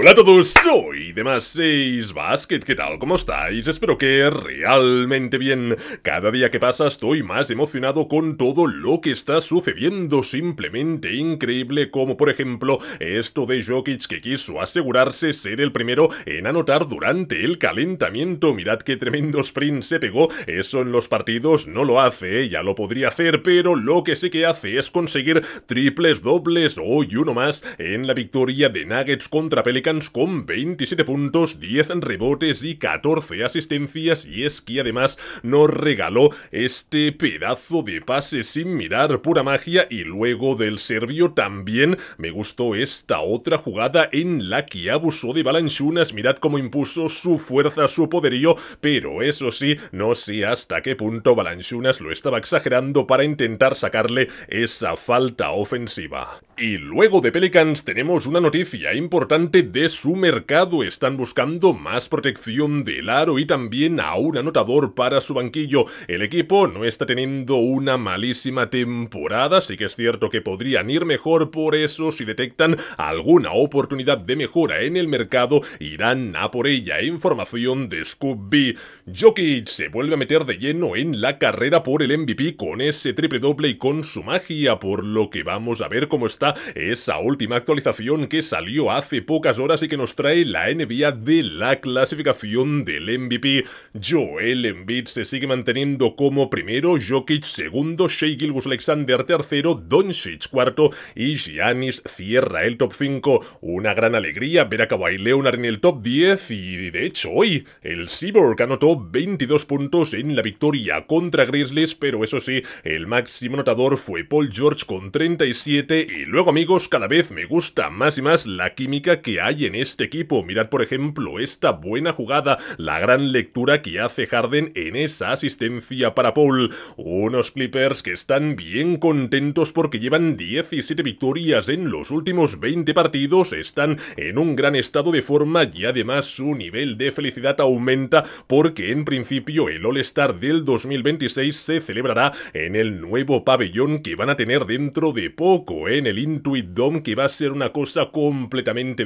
Hola a todos, soy Demás 6 Basket, ¿qué tal? ¿Cómo estáis? Espero que realmente bien. Cada día que pasa estoy más emocionado con todo lo que está sucediendo, simplemente increíble como por ejemplo esto de Jokic que quiso asegurarse ser el primero en anotar durante el calentamiento. Mirad qué tremendo sprint se pegó, eso en los partidos no lo hace, ya lo podría hacer, pero lo que sé que hace es conseguir triples, dobles o y uno más en la victoria de Nuggets contra Pelicans con 27 puntos, 10 rebotes y 14 asistencias. Y es que además nos regaló este pedazo de pase sin mirar pura magia. Y luego del serbio también me gustó esta otra jugada en la que abusó de Balanchunas, mirad cómo impuso su fuerza, su poderío, pero eso sí, no sé hasta qué punto Balanchunas lo estaba exagerando para intentar sacarle esa falta ofensiva. Y luego de Pelicans tenemos una noticia importante de su mercado. Están buscando más protección del aro y también a un anotador para su banquillo. El equipo no está teniendo una malísima temporada, sí que es cierto que podrían ir mejor, por eso si detectan alguna oportunidad de mejora en el mercado, irán a por ella. Información de Scoop B. Jokic se vuelve a meter de lleno en la carrera por el MVP con ese triple doble y con su magia, por lo que vamos a ver cómo está esa última actualización que salió hace pocas horas y que nos trae la NBA de la clasificación del MVP. Joel Embiid se sigue manteniendo como primero, Jokic segundo, Shea Gilgus Alexander tercero, Doncic cuarto y Giannis cierra el top 5. Una gran alegría ver a Kawhi Leonard en el top 10 y de hecho hoy el Cyborg anotó 22 puntos en la victoria contra Grizzlies, pero eso sí, el máximo anotador fue Paul George con 37 y Luego amigos, cada vez me gusta más y más la química que hay en este equipo. Mirad por ejemplo esta buena jugada, la gran lectura que hace Harden en esa asistencia para Paul. Unos Clippers que están bien contentos porque llevan 17 victorias en los últimos 20 partidos, están en un gran estado de forma y además su nivel de felicidad aumenta porque en principio el All-Star del 2026 se celebrará en el nuevo pabellón que van a tener dentro de poco en el Intuit Dome que va a ser una cosa completamente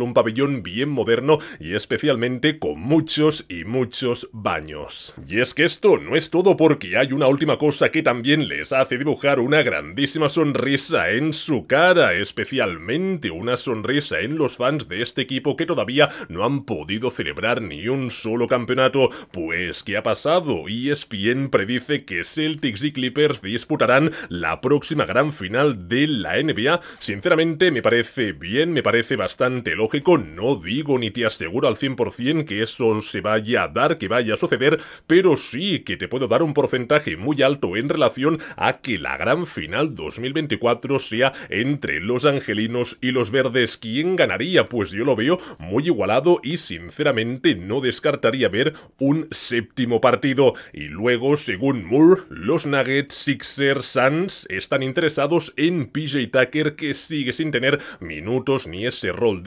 un pabellón bien moderno y especialmente con muchos y muchos baños. Y es que esto no es todo porque hay una última cosa que también les hace dibujar una grandísima sonrisa en su cara, especialmente una sonrisa en los fans de este equipo que todavía no han podido celebrar ni un solo campeonato. Pues, ¿qué ha pasado? ESPN predice que Celtics y Clippers disputarán la próxima gran final de la NBA sinceramente me parece bien, me parece bastante lógico, no digo ni te aseguro al 100% que eso se vaya a dar, que vaya a suceder, pero sí que te puedo dar un porcentaje muy alto en relación a que la gran final 2024 sea entre los angelinos y los verdes. ¿Quién ganaría? Pues yo lo veo muy igualado y sinceramente no descartaría ver un séptimo partido. Y luego, según Moore, los Nuggets, Sixers, Suns están interesados en PJ que sigue sin tener minutos ni ese rol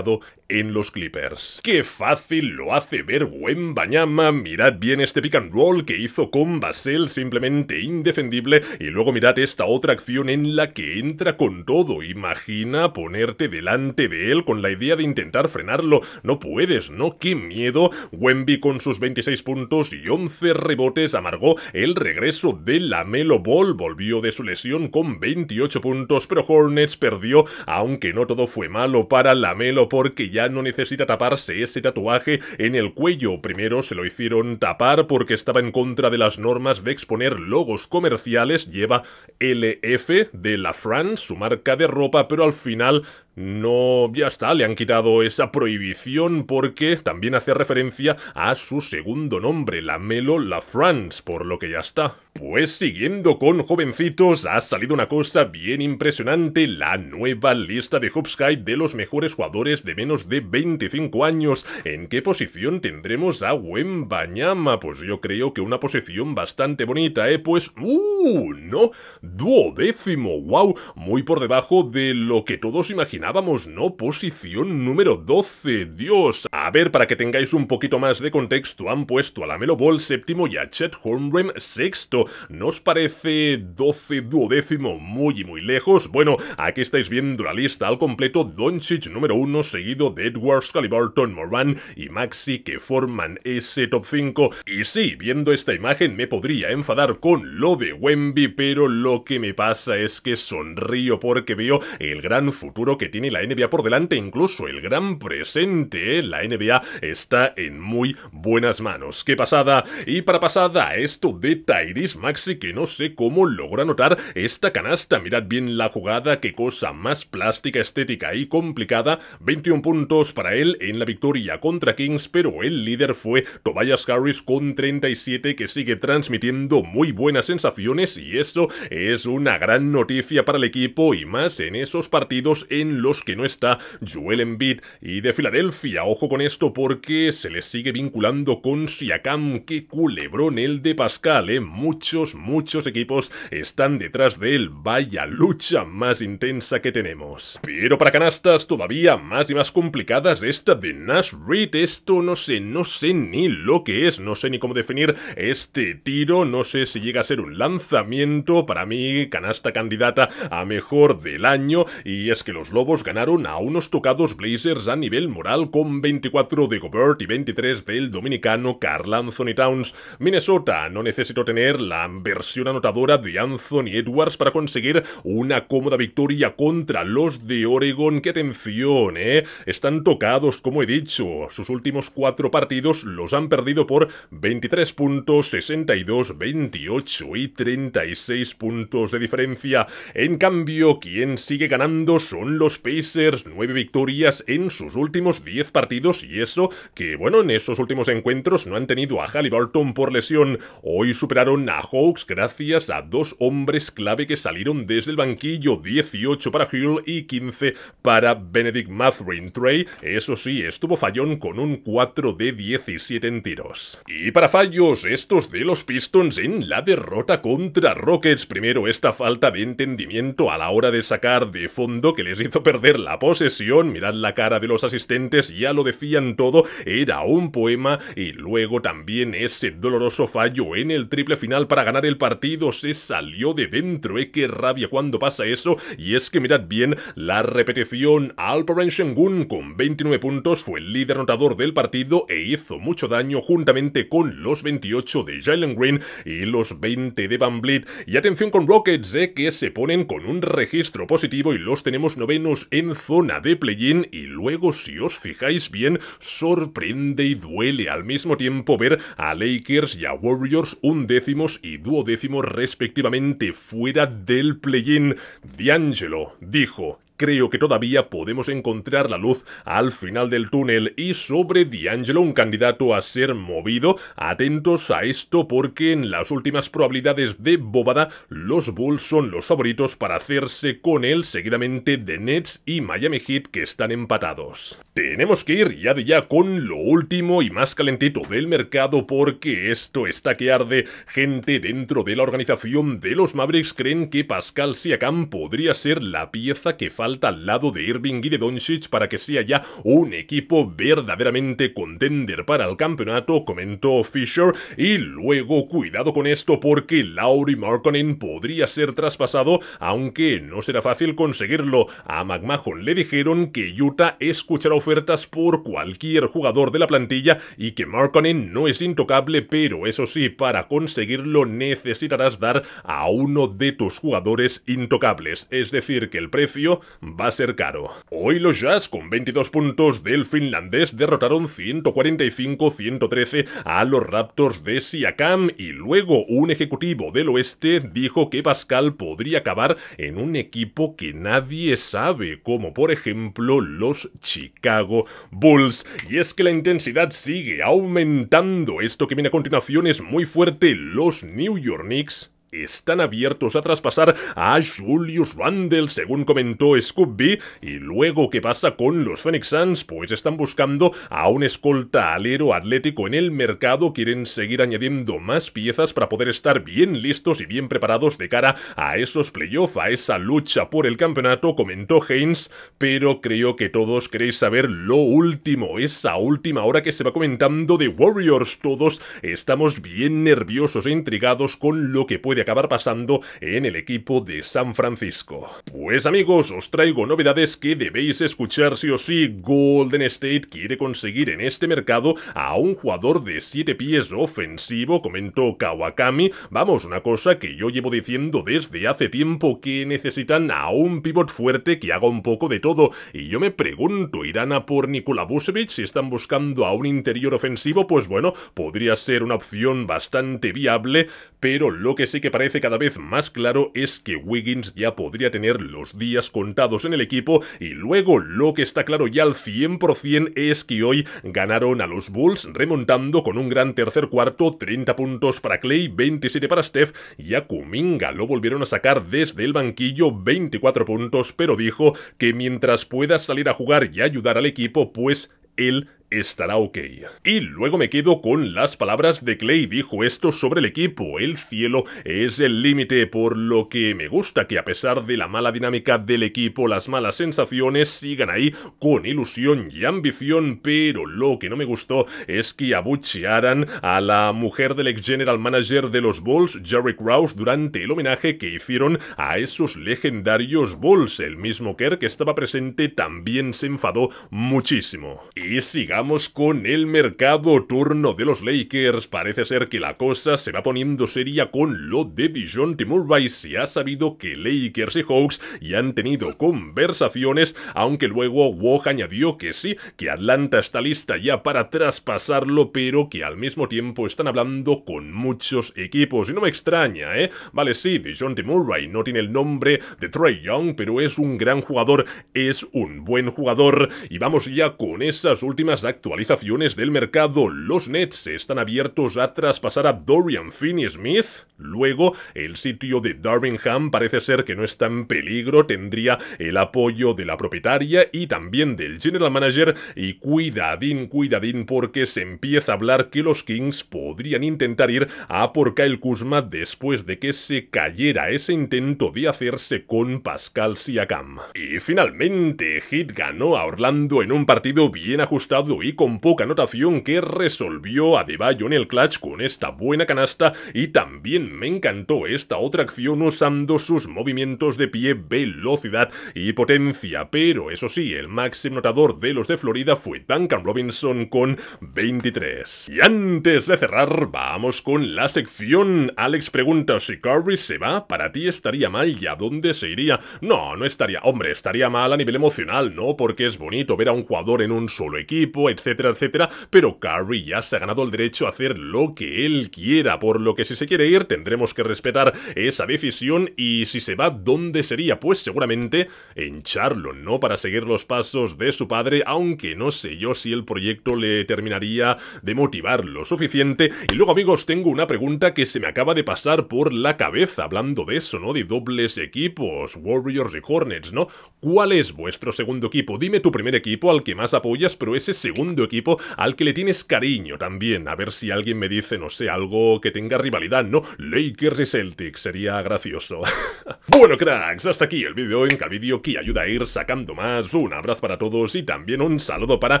en los Clippers. ¡Qué fácil lo hace ver Banyama! Mirad bien este pick and roll que hizo con Basel, simplemente indefendible. Y luego mirad esta otra acción en la que entra con todo. Imagina ponerte delante de él con la idea de intentar frenarlo. No puedes, ¿no? ¡Qué miedo! Wemby con sus 26 puntos y 11 rebotes amargó el regreso de la Melo Ball. Volvió de su lesión con 28 puntos, pero Hornets perdió, aunque no todo fue malo para Lamelo porque ya no necesita taparse ese tatuaje en el cuello. Primero se lo hicieron tapar porque estaba en contra de las normas de exponer logos comerciales, lleva LF de La France, su marca de ropa, pero al final no, ya está, le han quitado esa prohibición porque también hace referencia a su segundo nombre, la Melo La France, por lo que ya está. Pues siguiendo con jovencitos, ha salido una cosa bien impresionante, la nueva lista de Hubsky de los mejores jugadores de menos de 25 años. ¿En qué posición tendremos a Wembanyama? Pues yo creo que una posición bastante bonita, ¿eh? Pues, ¡uh! No, duodécimo, wow, muy por debajo de lo que todos imaginan mencionábamos, ¿no? Posición número 12. Dios. A ver, para que tengáis un poquito más de contexto, han puesto a la Melo Ball séptimo y a Chet Holmgren sexto. ¿No os parece 12 duodécimo muy muy lejos? Bueno, aquí estáis viendo la lista al completo. Doncic número 1, seguido de Edwards, Caliburton, Moran y Maxi que forman ese top 5. Y sí, viendo esta imagen me podría enfadar con lo de Wemby, pero lo que me pasa es que sonrío porque veo el gran futuro que tiene la NBA por delante, incluso el gran presente. La NBA está en muy buenas manos. ¡Qué pasada! Y para pasada, esto de Tyrese Maxi que no sé cómo logra notar esta canasta. Mirad bien la jugada, qué cosa más plástica, estética y complicada. 21 puntos para él en la victoria contra Kings, pero el líder fue Tobias Harris con 37 que sigue transmitiendo muy buenas sensaciones y eso es una gran noticia para el equipo y más en esos partidos en los que no está Joel Embiid y de Filadelfia. Ojo con esto porque se le sigue vinculando con Siakam, que culebrón el de Pascal, ¿eh? Muchos, muchos equipos están detrás de él. Vaya lucha más intensa que tenemos. Pero para canastas todavía más y más complicadas esta de Nash Reed. Esto no sé, no sé ni lo que es, no sé ni cómo definir este tiro, no sé si llega a ser un lanzamiento. Para mí, canasta candidata a mejor del año. Y es que los Lobos ganaron a unos tocados Blazers a nivel moral con 24 de Gobert y 23 del dominicano Carl Anthony Towns. Minnesota no necesitó tener la versión anotadora de Anthony Edwards para conseguir una cómoda victoria contra los de Oregon. ¡Qué atención, eh! Están tocados, como he dicho. Sus últimos cuatro partidos los han perdido por 23 puntos, 62, 28 y 36 puntos de diferencia. En cambio, quien sigue ganando son los Pacers, 9 victorias en sus últimos 10 partidos y eso que, bueno, en esos últimos encuentros no han tenido a Halliburton por lesión. Hoy superaron a Hawks gracias a dos hombres clave que salieron desde el banquillo, 18 para Hill y 15 para Benedict Mathurin. Trey, eso sí, estuvo fallón con un 4 de 17 en tiros. Y para fallos, estos de los Pistons en la derrota contra Rockets. Primero, esta falta de entendimiento a la hora de sacar de fondo que les hizo perder la posesión. Mirad la cara de los asistentes, ya lo decían todo, era un poema. Y luego también ese doloroso fallo en el triple final ganar el partido se salió de dentro. ¿eh? Qué rabia cuando pasa eso. Y es que mirad bien la repetición. Alperen Shengun con 29 puntos fue el líder anotador del partido e hizo mucho daño juntamente con los 28 de Jalen Green y los 20 de Van Vliet. Y atención con Rockets, ¿eh? que se ponen con un registro positivo y los tenemos novenos en zona de play-in. Y luego, si os fijáis bien, sorprende y duele al mismo tiempo ver a Lakers y a Warriors undécimos y duodécimos respectivamente fuera del play-in. D'Angelo dijo creo que todavía podemos encontrar la luz al final del túnel y sobre D'Angelo un candidato a ser movido. Atentos a esto porque en las últimas probabilidades de bóvada los Bulls son los favoritos para hacerse con él seguidamente de Nets y Miami Heat que están empatados. Tenemos que ir ya de ya con lo último y más calentito del mercado porque esto está que arde. Gente dentro de la organización de los Mavericks creen que Pascal Siakam podría ser la pieza que falta al lado de Irving y de Doncic para que sea ya un equipo verdaderamente contender para el campeonato, comentó Fisher, y luego cuidado con esto porque Lauri Markkanen podría ser traspasado, aunque no será fácil conseguirlo. A McMahon le dijeron que Utah escuchará ofertas por cualquier jugador de la plantilla y que Markkanen no es intocable, pero eso sí, para conseguirlo necesitarás dar a uno de tus jugadores intocables, es decir, que el precio va a ser caro. Hoy los Jazz con 22 puntos del finlandés derrotaron 145-113 a los Raptors de Siakam y luego un ejecutivo del oeste dijo que Pascal podría acabar en un equipo que nadie sabe, como por ejemplo los Chicago Bulls. Y es que la intensidad sigue aumentando. Esto que viene a continuación es muy fuerte. Los New York Knicks están abiertos a traspasar a Julius Randle, según comentó Scooby. Y luego, ¿qué pasa con los Phoenix Suns? Pues están buscando a un escolta alero atlético en el mercado, quieren seguir añadiendo más piezas para poder estar bien listos y bien preparados de cara a esos playoffs, a esa lucha por el campeonato, comentó Haynes, pero creo que todos queréis saber lo último, esa última hora que se va comentando de Warriors. Todos estamos bien nerviosos e intrigados con lo que puede acabar pasando en el equipo de San Francisco. Pues amigos, os traigo novedades que debéis escuchar sí o sí. Golden State quiere conseguir en este mercado a un jugador de 7 pies ofensivo, comentó Kawakami. Vamos, una cosa que yo llevo diciendo desde hace tiempo que necesitan a un pivot fuerte que haga un poco de todo. Y yo me pregunto, ¿irán a por Nikola Vucevic si están buscando a un interior ofensivo? Pues bueno, podría ser una opción bastante viable, pero lo que sí que parece cada vez más claro es que Wiggins ya podría tener los días contados en el equipo y luego lo que está claro ya al 100% es que hoy ganaron a los Bulls remontando con un gran tercer cuarto, 30 puntos para Clay, 27 para Steph y a Kuminga lo volvieron a sacar desde el banquillo 24 puntos, pero dijo que mientras pueda salir a jugar y ayudar al equipo, pues él estará ok. Y luego me quedo con las palabras de Clay, dijo esto sobre el equipo, el cielo es el límite, por lo que me gusta que a pesar de la mala dinámica del equipo, las malas sensaciones sigan ahí con ilusión y ambición, pero lo que no me gustó es que abuchearan a la mujer del ex general manager de los Bulls, Jerry Krause, durante el homenaje que hicieron a esos legendarios Bulls. El mismo Kerr que estaba presente también se enfadó muchísimo. Y sigamos con el mercado turno de los Lakers. Parece ser que la cosa se va poniendo seria con lo de Dijon Murray. Se ha sabido que Lakers y Hawks ya han tenido conversaciones, aunque luego Woj añadió que sí, que Atlanta está lista ya para traspasarlo, pero que al mismo tiempo están hablando con muchos equipos. Y no me extraña, ¿eh? Vale, sí, Dijon Murray no tiene el nombre de Trey Young, pero es un gran jugador, es un buen jugador. Y vamos ya con esas últimas actualizaciones del mercado, los Nets están abiertos a traspasar a Dorian Finney-Smith. Luego, el sitio de Darvingham parece ser que no está en peligro, tendría el apoyo de la propietaria y también del general manager. Y cuidadín, cuidadín, porque se empieza a hablar que los Kings podrían intentar ir a por Kyle Kuzma después de que se cayera ese intento de hacerse con Pascal Siakam. Y finalmente, Heat ganó a Orlando en un partido bien ajustado y con poca anotación que resolvió a Debayo en el clutch con esta buena canasta y también me encantó esta otra acción usando sus movimientos de pie, velocidad y potencia, pero eso sí, el máximo notador de los de Florida fue Duncan Robinson con 23. Y antes de cerrar, vamos con la sección. Alex pregunta si Curry se va, para ti estaría mal y a dónde se iría. No, no estaría, hombre, estaría mal a nivel emocional, ¿no? Porque es bonito ver a un jugador en un solo equipo, etcétera, etcétera, pero Curry ya se ha ganado el derecho a hacer lo que él quiera, por lo que si se quiere ir tendremos que respetar esa decisión y si se va, ¿dónde sería? Pues seguramente en Charlotte, ¿no? Para seguir los pasos de su padre, aunque no sé yo si el proyecto le terminaría de motivar lo suficiente. Y luego amigos, tengo una pregunta que se me acaba de pasar por la cabeza, hablando de eso, ¿no? De dobles equipos, Warriors y Hornets, ¿no? ¿Cuál es vuestro segundo equipo? Dime tu primer equipo al que más apoyas, pero ese segundo segundo equipo al que le tienes cariño también. A ver si alguien me dice, no sé, algo que tenga rivalidad, ¿no? Lakers y Celtics, sería gracioso. bueno, cracks, hasta aquí el vídeo en vídeo que ayuda a ir sacando más. Un abrazo para todos y también un saludo para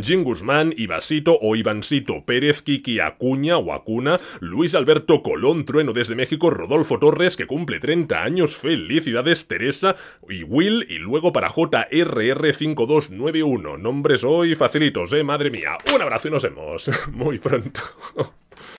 Jim Guzmán, Ibasito o Ivancito Pérez, Kiki Acuña o Acuna, Luis Alberto Colón Trueno desde México, Rodolfo Torres, que cumple 30 años, felicidades, Teresa y Will, y luego para JRR5291. Nombres hoy facilitos, ¿eh? Madre mía. Un abrazo y nos vemos muy pronto.